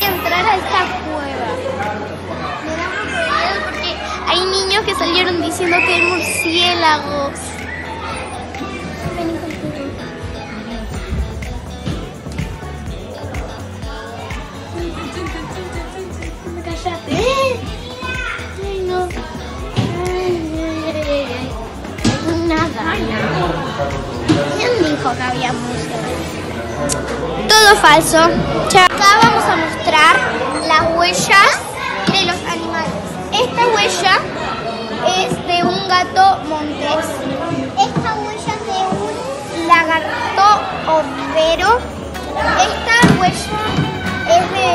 Entrar a esta cueva. Me da de miedo porque hay niños que salieron diciendo que hay murciélagos. Nada. ¿Quién dijo que había murciélagos? Todo falso. Acá vamos a mostrar las huellas de los animales. Esta huella es de un gato montés. Esta huella es de un lagarto overo. Esta huella es de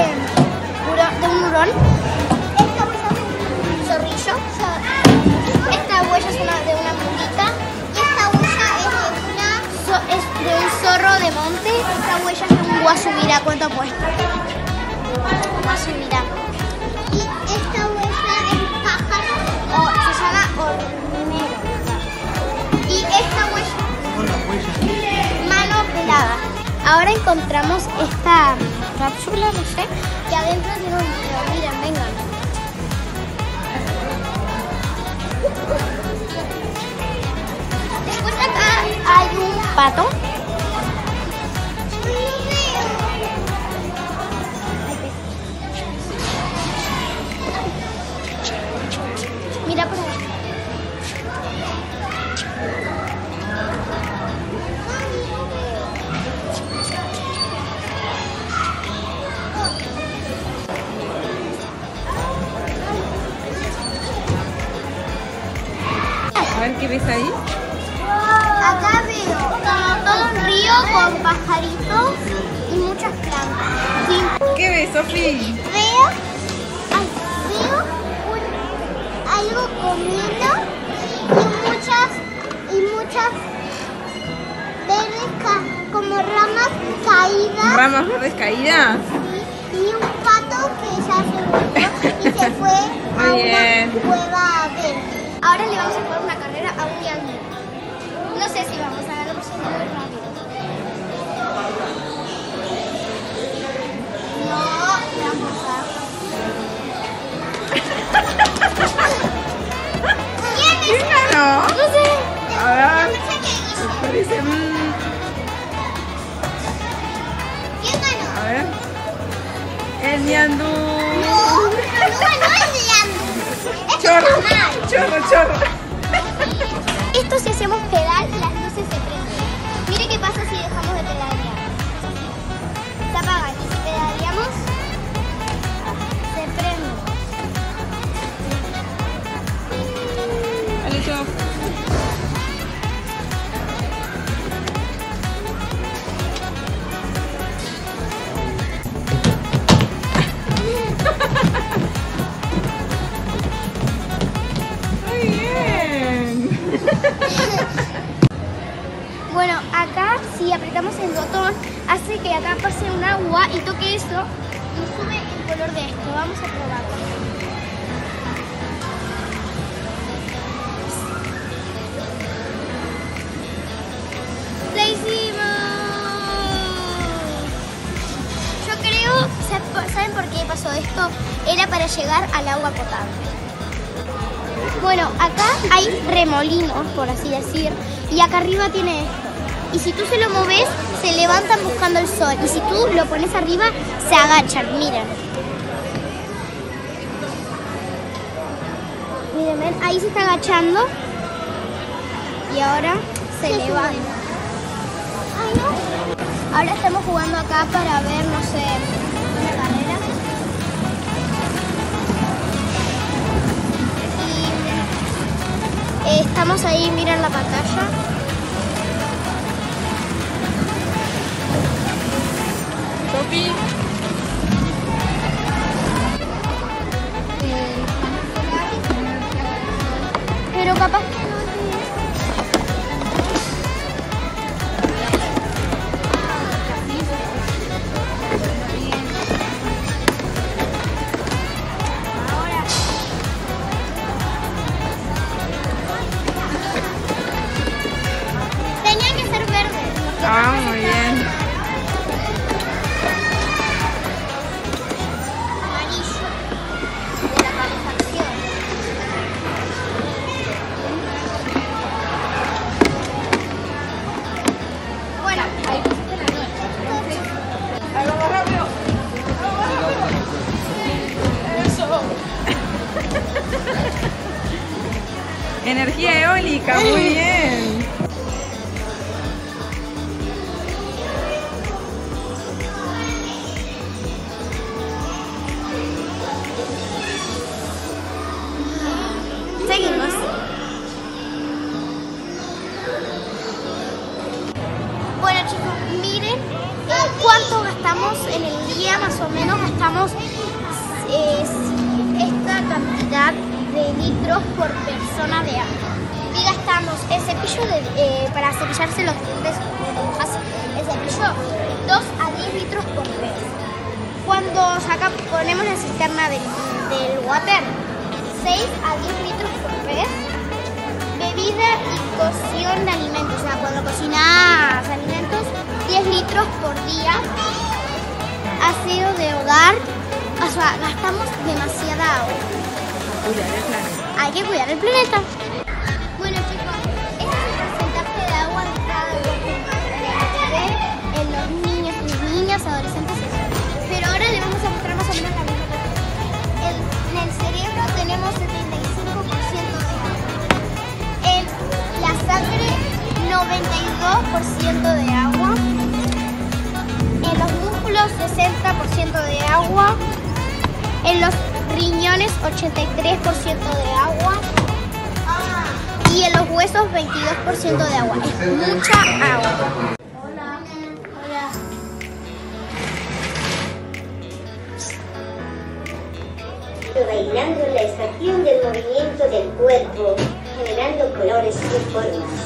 un hurón. Esta huella es de un zorrillo. Esta huella es una, de una de un zorro de monte. Esta huella es un guasubirá. ¿Cuánto cuesta? Guasubirá. Y esta huella es un pájaro. O se llama hornero. Y esta huella mano pelada. Ahora encontramos esta cápsula, no sé, que adentro tiene un video. Miren, vengan. Después acá hay un pato. Ver qué ves ahí. Acá veo como todo un río con pajaritos y muchas plantas. Sí. ¿Qué ves, Sofi? Veo, ay, veo un- algo comiendo y muchas, y muchas verdes como ramas caídas ¿Ramas verdes caídas? y, y un pato que ya se volvió y se fue a Muy bien. una cueva verde. Ahora le vamos a poner una carrera. No sé si vamos a pero sí muy rápido. No, la ¿Quién es? ¿Quién ganó? No sé. A ver. No. Parece. ¿Quién ganó? A ver. El ñandú. No, no ganó el Yandel. Esto Chorro. Chorro, chorro. Esto si hacemos pedal, si apretamos el botón, hace que acá pase un agua y toque eso y sube el color de esto. Vamos a probarlo. ¡La! Yo creo, ¿sab- ¿saben por qué pasó esto? Era para llegar al agua potable. Bueno, acá hay remolinos, por así decir, y acá arriba tiene. Y si tú se lo moves, se levantan buscando el sol. Y si tú lo pones arriba, se agachan, miren. Miren, ven, ahí se está agachando. Y ahora se levanta. Ay, no. Ahora estamos jugando acá para ver, no sé, una carrera. Y eh, estamos ahí, miren la pantalla. Sofi. Pero capaz muy bien. Seguimos. Bueno chicos, miren eh, cuánto gastamos en el día, más o menos gastamos eh, esta cantidad de litros por persona de agua. El cepillo de, eh, para cepillarse los dientes, el cepillo 2 a 10 litros por vez. Cuando saca, ponemos la cisterna del, del water, 6 a 10 litros por vez. Bebida y cocción de alimentos, o sea, cuando cocinas alimentos, 10 litros por día. Aseo de hogar, o sea, gastamos demasiada agua. Cuidar el planeta. Hay que cuidar el planeta. Tenemos 75% de agua. En la sangre 92% de agua. En los músculos 60% de agua. En los riñones 83% de agua. Y en los huesos 22% de agua. Es mucha agua. Bailando la estación del movimiento del cuerpo, generando colores y formas.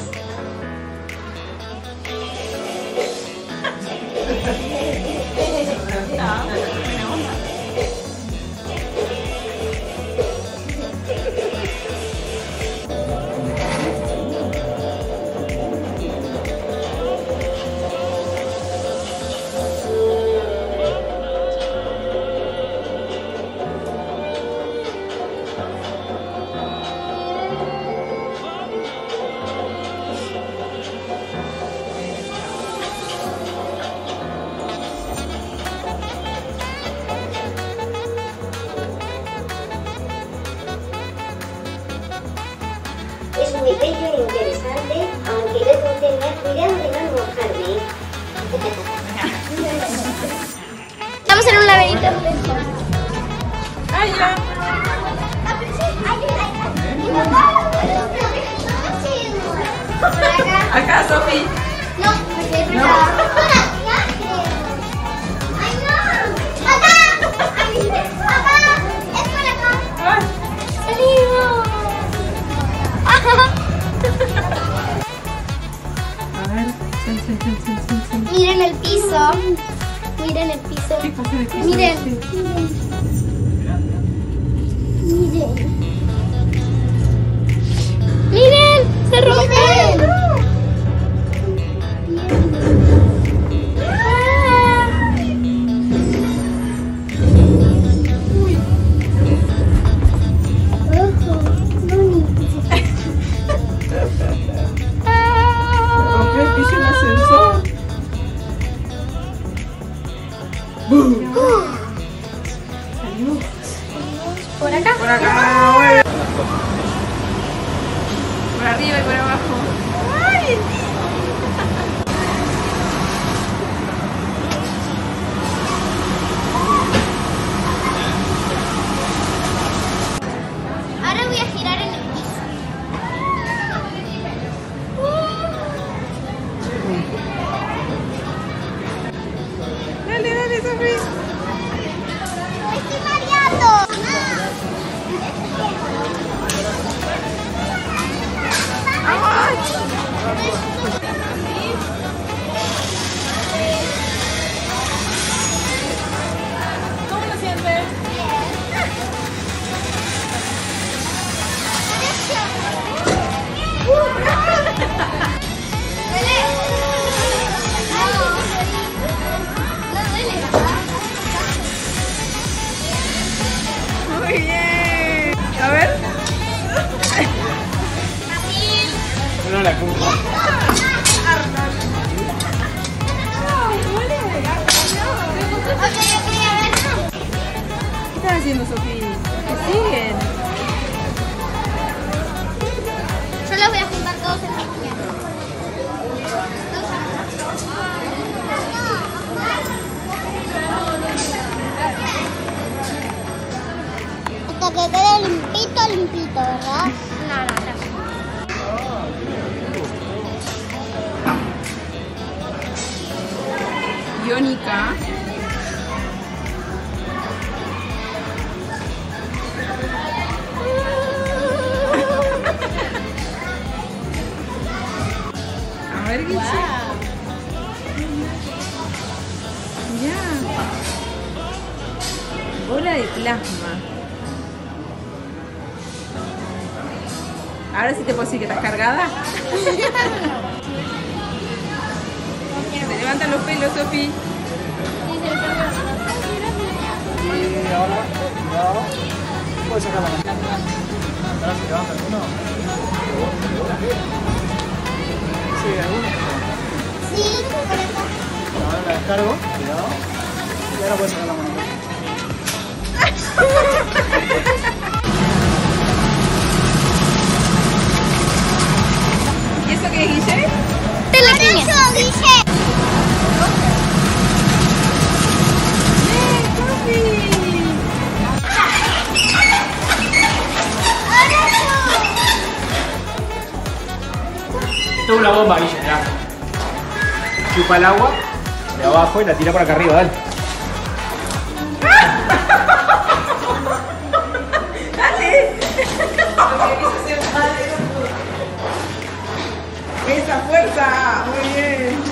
Chin, chin, chin, chin, chin, chin. Miren el piso. Miren el piso. Miren. Miren. Miren, se rompe. ¿Qué estás haciendo, Sofía? ¿Te siguen? Yo los voy a juntar todos en la Hasta que quede limpito, limpito, ¿verdad? Ya. Bola de plasma. Ahora sí te puedo decir que estás cargada. Se levantan los pelos, Sofi. Y ahora, se alguno. La descargo. Cuidado. Y ahora puedes sacar la mano. ¿Y eso qué es, Guille? Pelatines. Guille. Esto es una bomba, Guille, mirá. Chupa el agua abajo y la tira por acá arriba, dale. ¡Esa fuerza! Muy bien.